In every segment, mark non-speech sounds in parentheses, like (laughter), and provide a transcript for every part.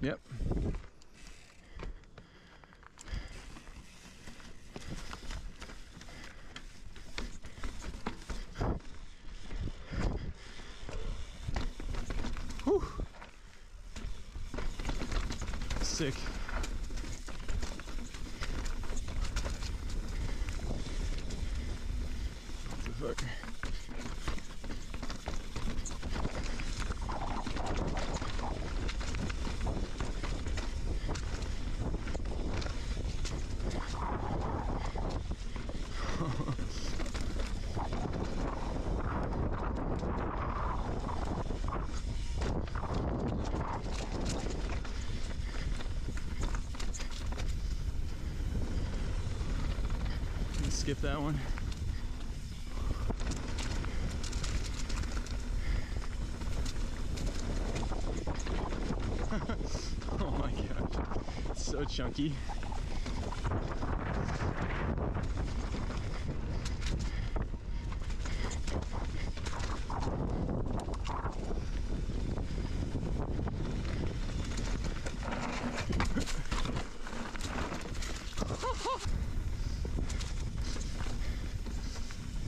Yep. Whew. Sick. Skip that one. (laughs) oh my god, it's so chunky.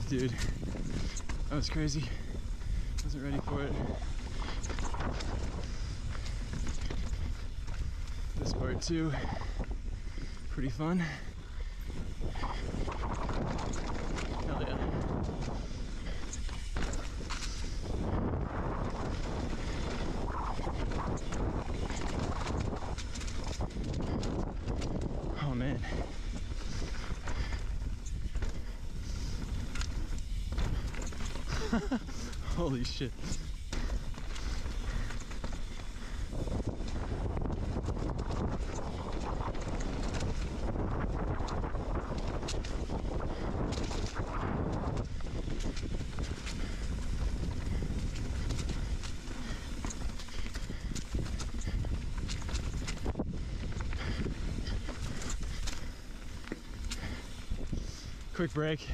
Dude, that was crazy. Wasn't ready for it. This part too, pretty fun. Hell yeah. Oh man. (laughs) Holy shit. Quick break.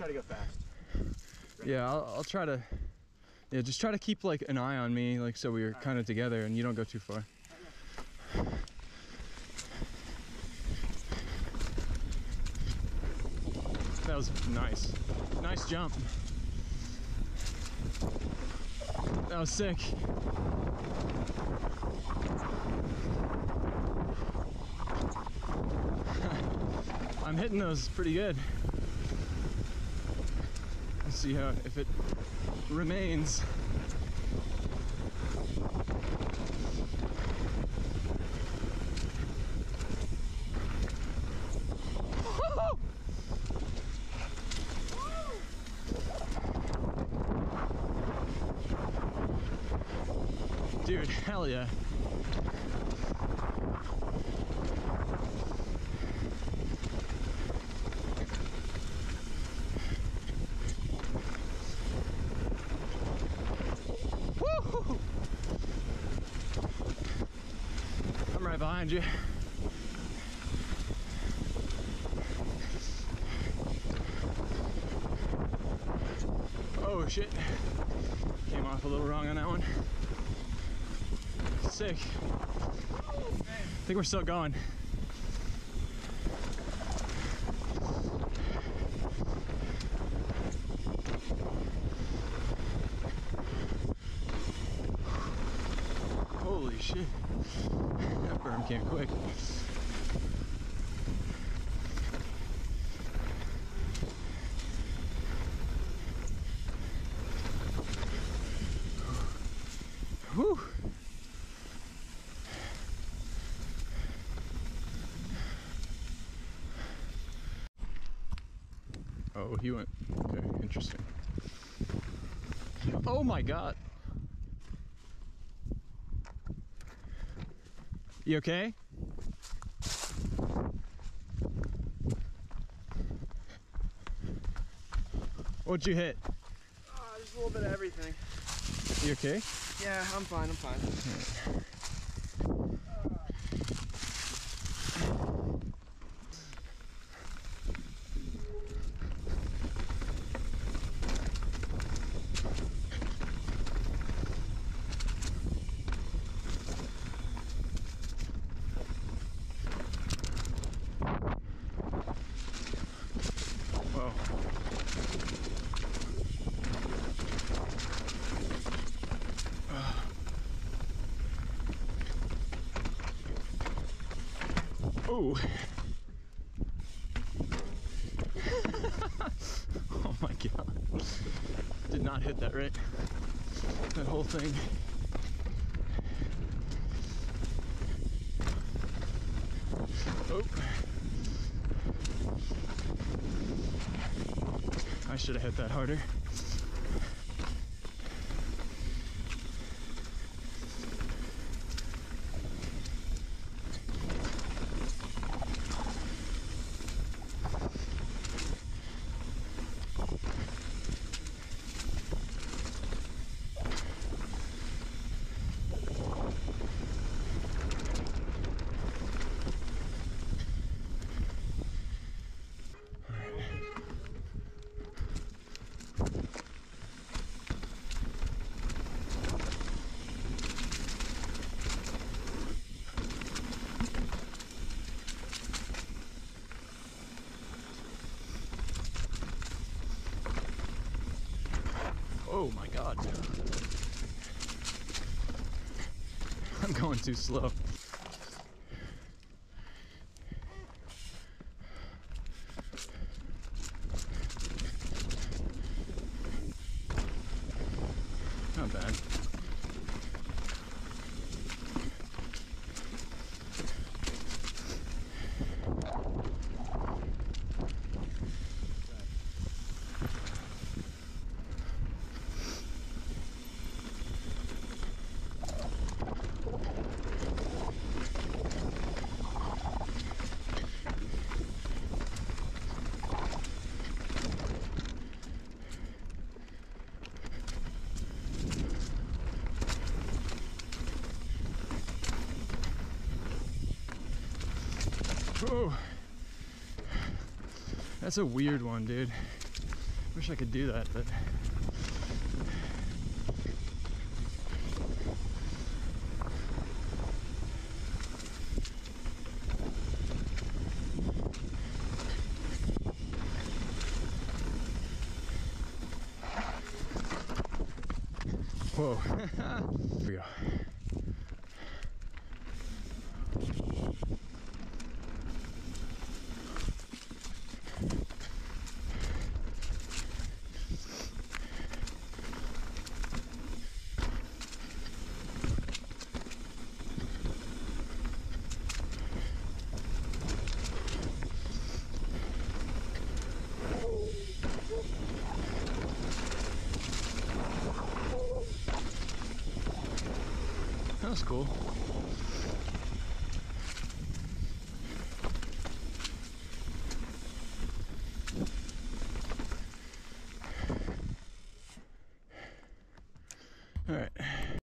Try to go fast. Yeah, I'll, I'll try to. Yeah, just try to keep like an eye on me, like so we're kind of together and you don't go too far. That was nice. Nice jump. That was sick. (laughs) I'm hitting those pretty good. See how if it remains. (laughs) Dude, hell yeah. Behind you. Oh shit. Came off a little wrong on that one. Sick. I think we're still going. Holy shit. That berm came quick. Whew. Oh, he went. Okay, interesting. Oh my god. You okay? What'd you hit? Oh, just a little bit of everything. You okay? Yeah, I'm fine, I'm fine. Oh. (laughs) oh my god. Did not hit that right. That whole thing. Oh. I should have hit that harder. Oh my god. I'm going too slow. Not bad. Oh. That's a weird one, dude. Wish I could do that, but. Whoa. (laughs) Here we go. That was cool.